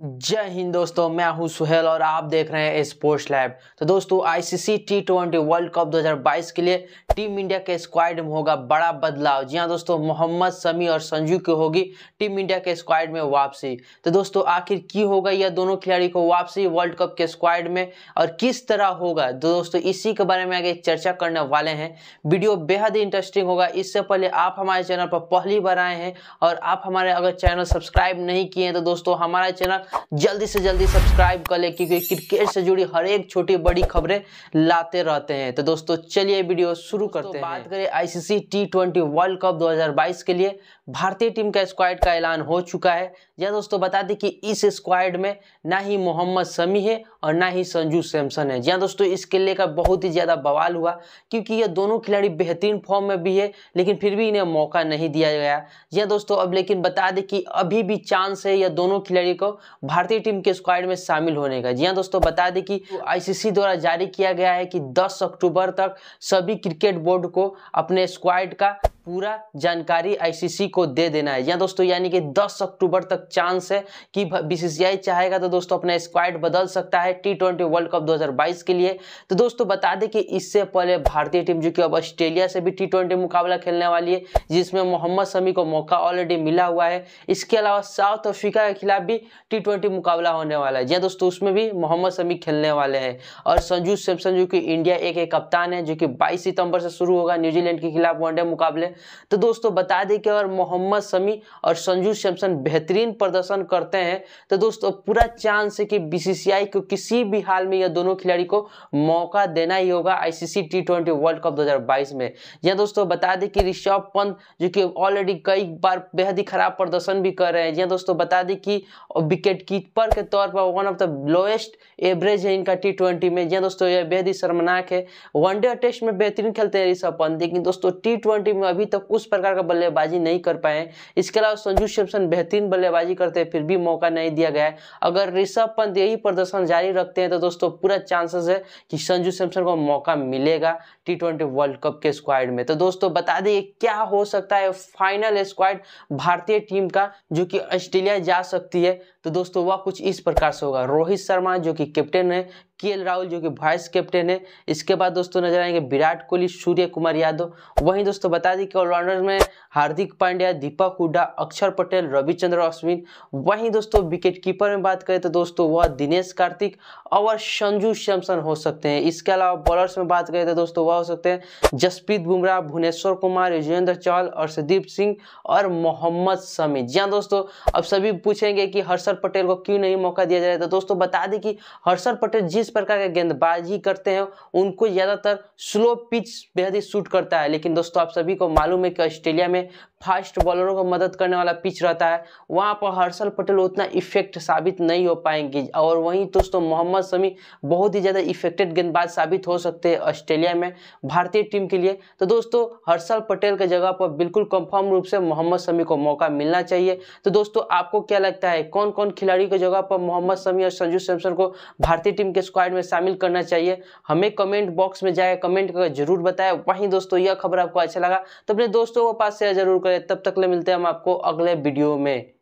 जय हिंद दोस्तों, मैं हूँ सुहेल और आप देख रहे हैं स्पोर्ट्स लैब। तो दोस्तों ICC T twenty world cup 2022 के लिए टीम इंडिया के स्क्वाड में होगा बड़ा बदलाव। जी हाँ दोस्तों, मोहम्मद समी और संजू की होगी टीम इंडिया के स्क्वाड में वापसी। तो दोस्तों, आखिर की होगा यह दोनों खिलाड़ी को वापसी वर्ल्ड कप के स्क्वाड में और किस तरह होगा तो दोस्तों, इसी के बारे में आगे चर्चा करने वाले हैं। वीडियो बेहद इंटरेस्टिंग होगा। इससे पहले आप हमारे चैनल पर पहली बार आए हैं और आप हमारे अगर चैनल सब्सक्राइब नहीं किए हैं तो दोस्तों, हमारा चैनल जल्दी से जल्दी सब्सक्राइब कर ले क्योंकि क्रिकेट से जुड़ी हर एक छोटी बड़ी खबरें लाते रहते हैं। तो दोस्तों चलिए वीडियो शुरू करते तो हैं। बात करें ICC T twenty world cup 2022 के लिए। भारतीय टीम का स्क्वाड का ऐलान हो चुका है। या दोस्तों, बता दें कि इस स्क्वाड में ना ही मोहम्मद समी है और ना ही संजू सैमसन है। जहाँ दोस्तों इस किले का बहुत ही ज़्यादा बवाल हुआ, क्योंकि ये दोनों खिलाड़ी बेहतरीन फॉर्म में भी है, लेकिन फिर भी इन्हें मौका नहीं दिया गया। जी दोस्तों, अब लेकिन बता दें कि अभी भी चांस है यह दोनों खिलाड़ी को भारतीय टीम के स्क्वाड में शामिल होने का। जी दोस्तों, बता दें कि आईसीसी द्वारा जारी किया गया है कि 10 अक्टूबर तक सभी क्रिकेट बोर्ड को अपने स्क्वाड का पूरा जानकारी आईसीसी को दे देना है। या दोस्तों, यानी कि 10 अक्टूबर तक चांस है कि बीसीसीआई चाहेगा तो दोस्तों अपना स्क्वाड बदल सकता है टी ट्वेंटी वर्ल्ड कप 2022 के लिए। तो दोस्तों, बता दें कि इससे पहले भारतीय टीम जो कि अब ऑस्ट्रेलिया से भी टी ट्वेंटी मुकाबला खेलने वाली है, जिसमें मोहम्मद शमी को मौका ऑलरेडी मिला हुआ है। इसके अलावा साउथ अफ्रीका के खिलाफ भी टी ट्वेंटी मुकाबला होने वाला है। जी दोस्तों, उसमें भी मोहम्मद शमी खेलने वाले हैं। और संजू सैमसन जो कि इंडिया एक कप्तान है, जो कि बाईस सितंबर से शुरू होगा न्यूजीलैंड के खिलाफ वनडे मुकाबले। तो दोस्तों, बता दें कि अगर मोहम्मद शमी और संजू सैमसन बेहतरीन प्रदर्शन करते हैं तो दोस्तों, पूरा चांस है कि बीसीसीआई को किसी भी हाल में यह दोनों खिलाड़ी को मौका देना ही होगा ICC T twenty world cup 2022 में। यह दोस्तों, बता दें कि ऋषभ पंत, जो कि ऑलरेडी कई बार बेहद ही खराब प्रदर्शन भी कर रहे हैं यह दोस्तों, बता दें कि विकेट कीपर के तौर पर one of the lowest average है इनका टी ट्वेंटी में। यह दोस्तों, यह बेहद ही शर्मनाक है। वनडे टेस्ट में बेहतरीन खेलते हैं ऋषभ पंत। लेकिन दोस्तों टी ट्वेंटी में अभी तक उस प्रकार का बल्लेबाजी नहीं कर पाए। इसके अलावा संजू सैमसन बेहतरीन बल्लेबाजी करते हैं, फिर भी मौका नहीं दिया गया अगर ऋषभ पंत यही प्रदर्शन जारी रखते हैं तो दोस्तों पूरा चांसेस है कि संजू सैमसन को मौका मिलेगा टी वर्ल्ड कप के स्क्वाड में। तो दोस्तों बता दें क्या हो सकता है फाइनल स्क्वाड भारतीय टीम का, जो कि ऑस्ट्रेलिया जा सकती है? तो दोस्तों वह कुछ इस प्रकार से होगा। रोहित शर्मा, जो कि कैप्टन है के राहुल, जो कि वाइस कैप्टन है। इसके बाद दोस्तों नज़र आएँगे विराट कोहली, सूर्य कुमार यादव। वहीं दोस्तों बता दें कि ऑलराउंडर में हार्दिक पांड्या, दीपक हुडा अक्षर पटेल, रविचंद्र अश्विन। वहीं दोस्तों विकेट कीपर में बात करें तो दोस्तों वह दिनेश कार्तिक और संजू सैमसन हो सकते हैं। इसके अलावा बॉलर्स में बात करें तो दोस्तों वह हो सकते हैं जसप्रीत बुमराह, भुवनेश्वर कुमार युजेंद्र और सदीप सिंह और मोहम्मद शमी। जी हाँ दोस्तों, अब सभी पूछेंगे कि हर्षद पटेल को क्यों नहीं मौका दिया जाए? तो दोस्तों बता दें कि हर्षद पटेल जिस जिस प्रकार के गेंदबाजी करते हैं, उनको ज़्यादातर स्लो पिच बेहद ही सूट करता है। लेकिन दोस्तों, आप सभी को मालूम है कि ऑस्ट्रेलिया में फास्ट बॉलरों को मदद करने वाला पिच रहता है। वहाँ पर हर्षल पटेल उतना इफ़ेक्ट साबित नहीं हो पाएँगे। और वहीं दोस्तों, मोहम्मद शमी बहुत ही ज़्यादा इफेक्टेड गेंदबाज साबित हो सकते हैं ऑस्ट्रेलिया में भारतीय टीम के लिए। तो दोस्तों, हर्षल पटेल के जगह पर बिल्कुल कंफर्म रूप से मोहम्मद शमी को मौका मिलना चाहिए। तो दोस्तों, आपको क्या लगता है कौन कौन खिलाड़ी की जगह पर मोहम्मद शमी और संजू सैमसन को भारतीय टीम के स्क्वाड में शामिल करना चाहिए। हमें कमेंट बॉक्स में जाए कमेंट करके ज़रूर बताएँ। वहीं दोस्तों, यह खबर आपको अच्छा लगा तो अपने दोस्तों को पास शेयर ज़रूर करें। तब तक ले मिलते हैं हम आपको अगले वीडियो में।